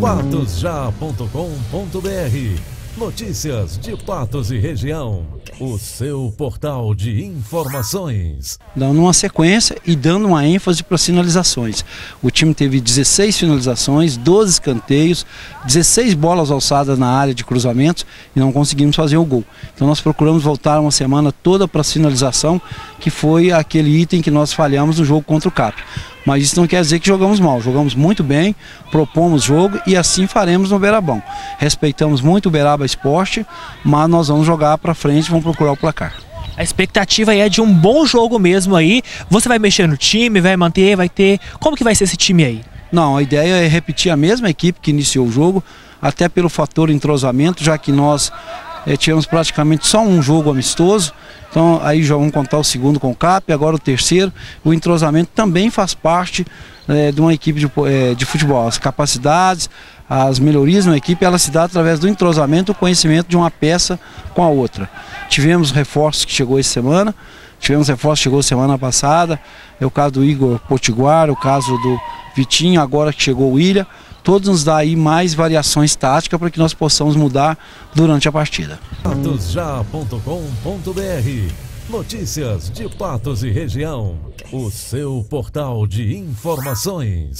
patosjá.com.br Notícias de Patos e região. O seu portal de informações. Dando uma sequência e dando uma ênfase para as finalizações. O time teve 16 finalizações, 12 escanteios, 16 bolas alçadas na área de cruzamentos e não conseguimos fazer o gol. Então nós procuramos voltar uma semana toda para a finalização, que foi aquele item que nós falhamos no jogo contra o CAP. Mas isso não quer dizer que jogamos mal, jogamos muito bem, propomos jogo e assim faremos no Beirabão. Respeitamos muito o Beiraba Esporte, mas nós vamos jogar para frente, vamos procurar o placar. A expectativa é de um bom jogo mesmo aí. Você vai mexer no time, vai manter, vai ter. Como que vai ser esse time aí? Não, a ideia é repetir a mesma equipe que iniciou o jogo, até pelo fator entrosamento, já que nós é, tivemos praticamente só um jogo amistoso. Então aí já vamos contar o segundo com o CAP, agora o terceiro. O entrosamento também faz parte é, de uma equipe de, é, de, futebol. As capacidades, as melhorias na equipe, ela se dá através do entrosamento, o conhecimento de uma peça com a outra. Tivemos reforços que chegou essa semana, tivemos reforços que chegou semana passada, é o caso do Igor Potiguar, o caso do Vitinho, agora que chegou o Ilha todos nos dá aí mais variações táticas para que nós possamos mudar durante a partida. Patosjá.com.br Notícias de Patos e região. O seu portal de informações.